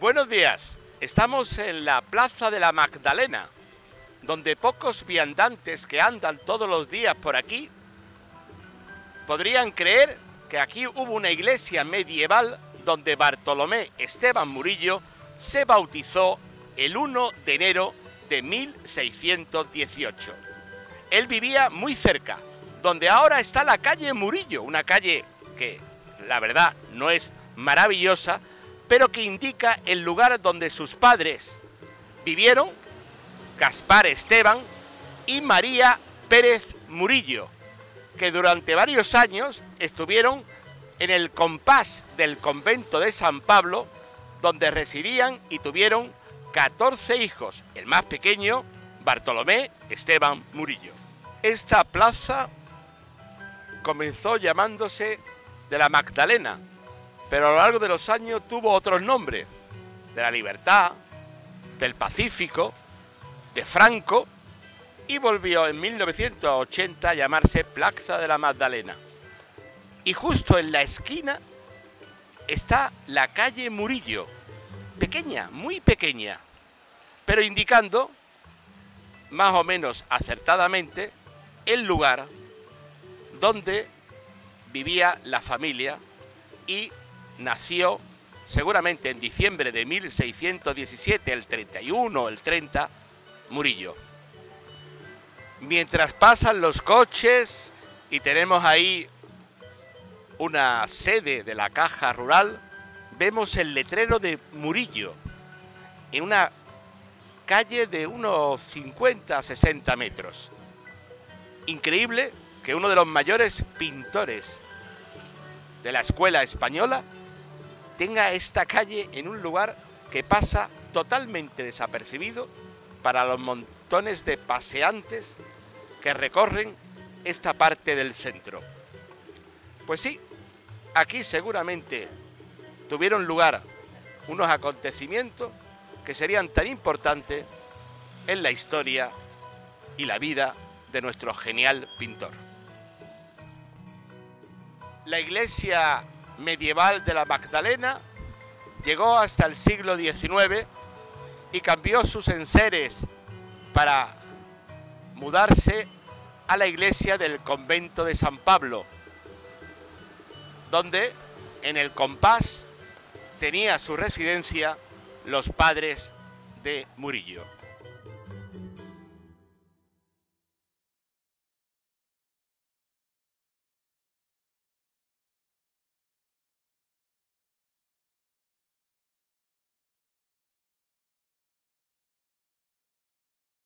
Buenos días. Estamos en la Plaza de la Magdalena, donde pocos viandantes que andan todos los días por aquí podrían creer que aquí hubo una iglesia medieval donde Bartolomé Esteban Murillo se bautizó el 1 de enero de 1618. Él vivía muy cerca, donde ahora está la calle Murillo, una calle que la verdad no es maravillosa, pero que indica el lugar donde sus padres vivieron, Gaspar Esteban y María Pérez Murillo, que durante varios años estuvieron en el compás del convento de San Pablo, donde residían y tuvieron 14 hijos, el más pequeño, Bartolomé Esteban Murillo. Esta plaza comenzó llamándose de la Magdalena, pero a lo largo de los años tuvo otros nombres, de la Libertad, del Pacífico, de Franco, y volvió en 1980 a llamarse Plaza de la Magdalena. Y justo en la esquina está la calle Murillo, pequeña, muy pequeña, pero indicando, más o menos acertadamente, el lugar donde vivía la familia y nació seguramente en diciembre de 1617, el 31, el 30, Murillo. Mientras pasan los coches y tenemos ahí una sede de la caja rural, vemos el letrero de Murillo en una calle de unos 50, 60 metros. Increíble que uno de los mayores pintores de la escuela española tenga esta calle en un lugar que pasa totalmente desapercibido para los montones de paseantes que recorren esta parte del centro. Pues sí, aquí seguramente tuvieron lugar unos acontecimientos que serían tan importantes en la historia y la vida de nuestro genial pintor. La iglesia medieval de la Magdalena llegó hasta el siglo XIX y cambió sus enseres para mudarse a la iglesia del convento de San Pablo, donde en el compás tenía su residencia los padres de Murillo.